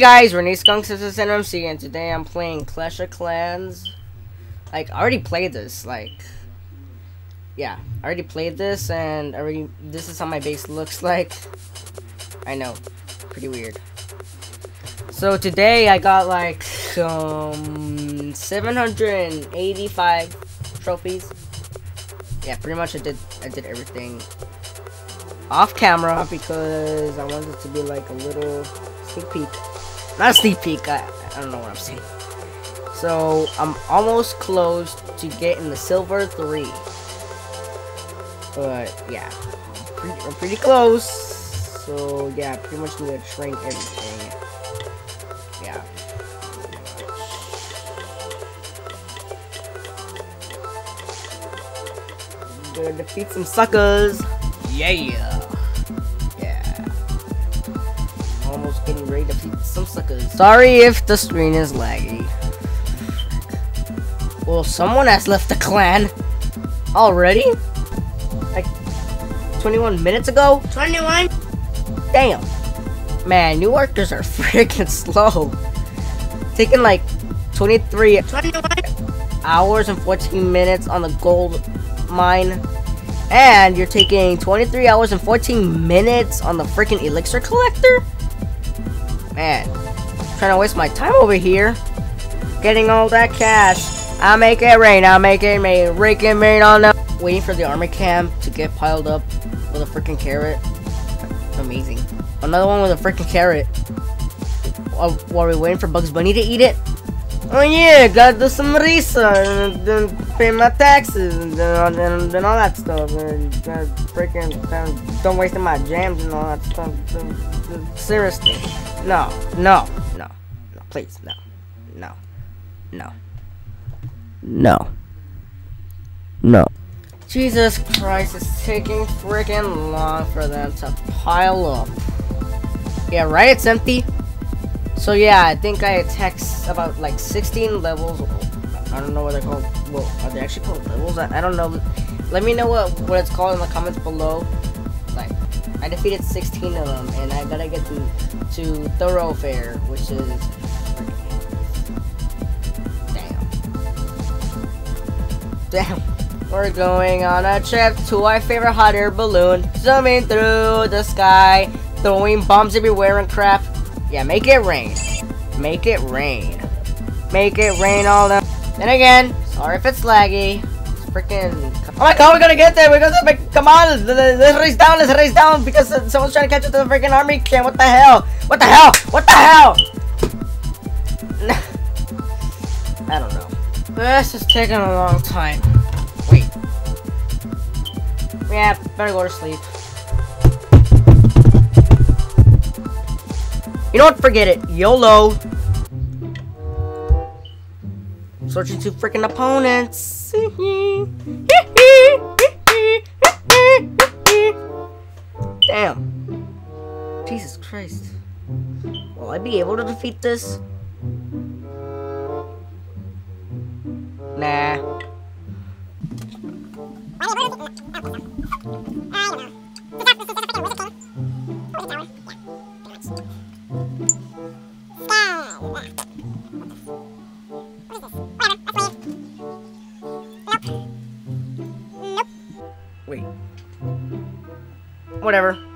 guys, Rene Skunk Sisters MC, and today I'm playing Clash of Clans. Like, I already played this, like, yeah, I already played this, and already, this is how my base looks like. I know, pretty weird. So today I got like, um, 785 trophies. Yeah, pretty much I did, I did everything off camera because I wanted to be like a little sneak peek. Not a sneak peek, I, I don't know what I'm saying. So, I'm almost close to getting the silver 3. But, yeah. I'm pretty, I'm pretty close. So, yeah, pretty much need to train everything. Yeah. Gonna defeat some suckers. Yeah to some suckers. Sorry if the screen is laggy. Well, someone has left the clan. Already? Like, 21 minutes ago? 21? Damn. Man, new workers are freaking slow. Taking like 23 21? hours and 14 minutes on the gold mine. And you're taking 23 hours and 14 minutes on the freaking elixir collector? Man, trying to waste my time over here. Getting all that cash. I'll make it rain, I'll make it rain. Raking rain on the... Waiting for the army camp to get piled up with a freaking carrot. Amazing. Another one with a freaking carrot. While we're waiting for Bugs Bunny to eat it. Oh yeah, gotta do some research and then pay my taxes and then, and, and all that stuff and uh, freaking uh, don't waste my jams and all that stuff. Seriously, no, no, no, no, please, no, no, no, no, no. Jesus Christ, it's taking freaking long for them to pile up. Yeah, right, it's empty. So yeah, I think I attacked about like 16 levels. I don't know what they're called. Well, are they actually called levels? I, I don't know. Let me know what, what it's called in the comments below. Like, I defeated 16 of them, and I gotta get to, to Thoroughfare, which is... Damn. Damn. We're going on a trip to our favorite hot air balloon, zooming through the sky, throwing bombs everywhere and crap. Yeah, make it rain. Make it rain. Make it rain all the. Then again, sorry if it's laggy. It's freaking. Oh my god, we're gonna get there. We're gonna make. Come on, let's race down. Let's race down because someone's trying to catch up to the freaking army camp. What the hell? What the hell? What the hell? I don't know. This is taking a long time. Wait. Yeah, better go to sleep. You know what? Forget it. YOLO. Searching to freaking opponents. Damn. Jesus Christ. Will I be able to defeat this? Nah.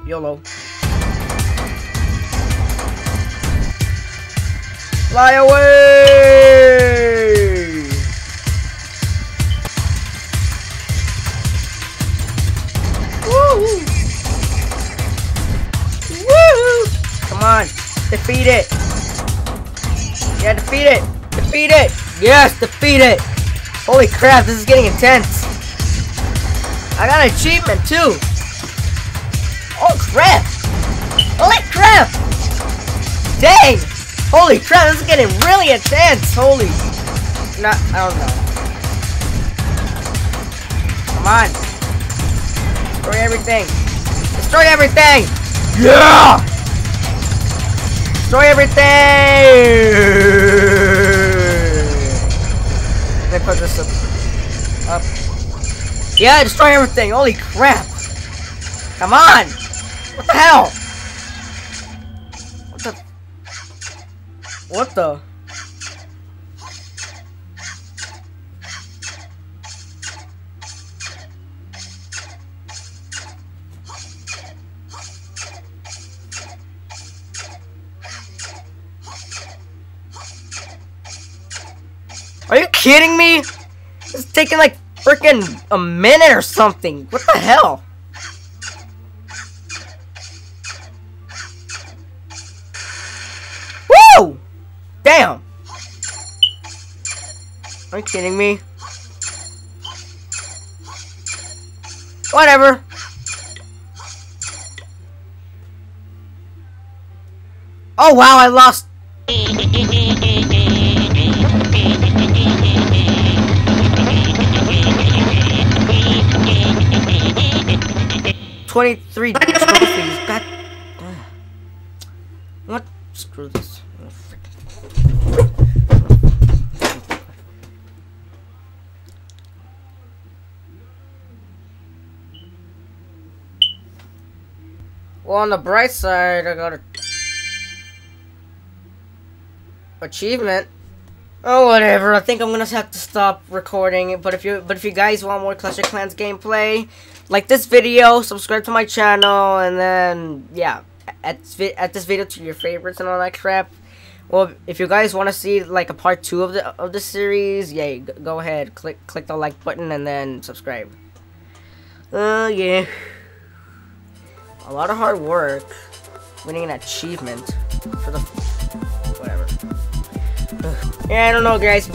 YOLO. Fly away! Woo! Woo! Come on. Defeat it. Yeah, defeat it. Defeat it. Yes, defeat it. Holy crap, this is getting intense. I got an achievement too. Oh crap! Holy crap! Dang! Holy crap, this is getting really intense! Holy... Not, I don't know. Come on. Destroy everything. Destroy everything! Yeah! Destroy everything! Let me put this up. up. Yeah, destroy everything! Holy crap! Come on! What the hell? What the... What the? Are you kidding me? It's taking like freaking a minute or something. What the hell? Are you kidding me? Whatever. Oh wow, I lost 23 trophies. God. What? Screw this. Oh, well, on the bright side, I got a achievement. Oh, whatever. I think I'm gonna have to stop recording. But if you, but if you guys want more Clash of Clans gameplay, like this video, subscribe to my channel, and then, yeah, at, at this video to your favorites and all that crap. Well, if you guys want to see, like, a part 2 of the of the series, yeah, go ahead, click click the like button, and then subscribe. Uh, yeah. A lot of hard work, winning an achievement for the... whatever. Yeah, I don't know, guys.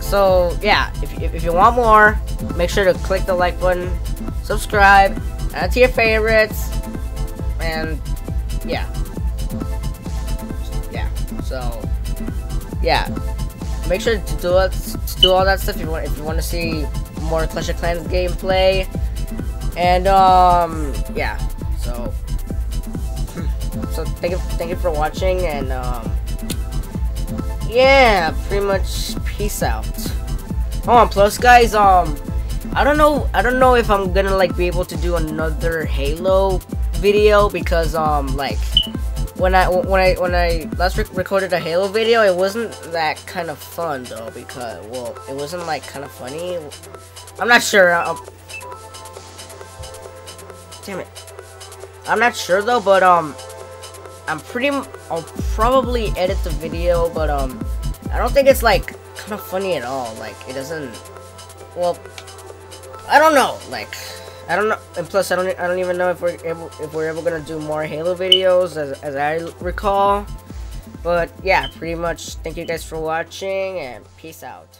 So, yeah, if, if, if you want more, make sure to click the like button, subscribe, add to your favorites, and yeah. Yeah, so, yeah. Make sure to do, it, to do all that stuff if you want if you want to see more Clash of Clans gameplay. And um yeah. So so thank you thank you for watching and um yeah, pretty much peace out. Oh, plus guys, um I don't know. I don't know if I'm gonna like be able to do another Halo video because um like when I when I when I last rec recorded a Halo video, it wasn't that kind of fun though because well, it wasn't like kind of funny. I'm not sure. I'll, uh, damn it. I'm not sure though, but um, I'm pretty. I'll probably edit the video, but um, I don't think it's like kind of funny at all. Like it doesn't. Well, I don't know, like, I don't know, and plus I don't, I don't even know if we're able, if we're ever gonna do more Halo videos, as, as I recall, but yeah, pretty much, thank you guys for watching, and peace out.